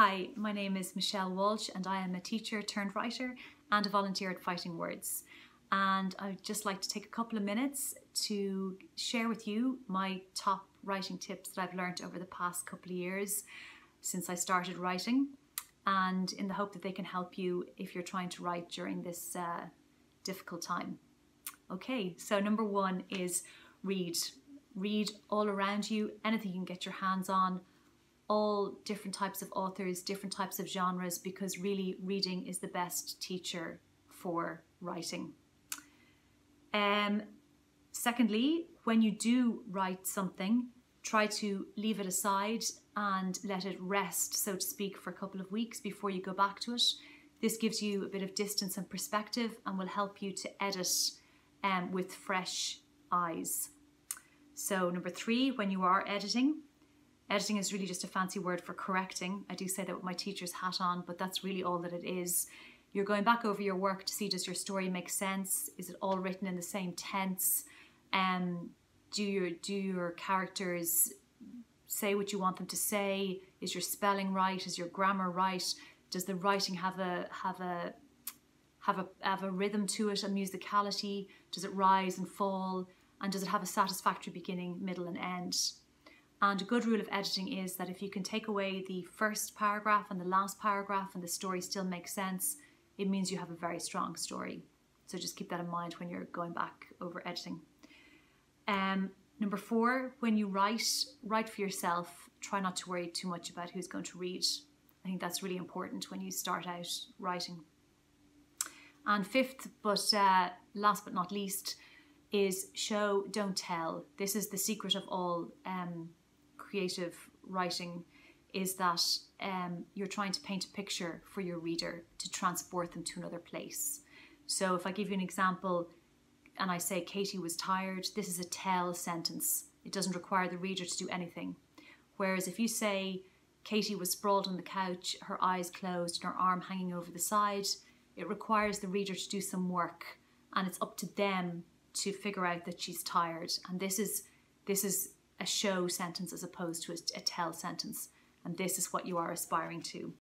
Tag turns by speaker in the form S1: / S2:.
S1: Hi, my name is Michelle Walsh and I am a teacher turned writer and a volunteer at Fighting Words. And I'd just like to take a couple of minutes to share with you my top writing tips that I've learned over the past couple of years since I started writing and in the hope that they can help you if you're trying to write during this uh, difficult time. Okay, so number one is read. Read all around you, anything you can get your hands on, all different types of authors, different types of genres, because really reading is the best teacher for writing. Um, secondly, when you do write something, try to leave it aside and let it rest, so to speak, for a couple of weeks before you go back to it. This gives you a bit of distance and perspective and will help you to edit um, with fresh eyes. So, number three, when you are editing, Editing is really just a fancy word for correcting. I do say that with my teacher's hat on, but that's really all that it is. You're going back over your work to see does your story make sense? Is it all written in the same tense? Um, do your do your characters say what you want them to say? Is your spelling right? Is your grammar right? Does the writing have a have a have a have a rhythm to it, a musicality? Does it rise and fall? And does it have a satisfactory beginning, middle, and end? And a good rule of editing is that if you can take away the first paragraph and the last paragraph and the story still makes sense, it means you have a very strong story. So just keep that in mind when you're going back over editing. Um, number four, when you write, write for yourself. Try not to worry too much about who's going to read. I think that's really important when you start out writing. And fifth, but uh, last but not least, is show, don't tell. This is the secret of all um, creative writing is that um, you're trying to paint a picture for your reader to transport them to another place. So if I give you an example and I say Katie was tired, this is a tell sentence. It doesn't require the reader to do anything. Whereas if you say Katie was sprawled on the couch, her eyes closed and her arm hanging over the side, it requires the reader to do some work and it's up to them to figure out that she's tired. And this is this is a show sentence as opposed to a, tell sentence. And this is what you are aspiring to.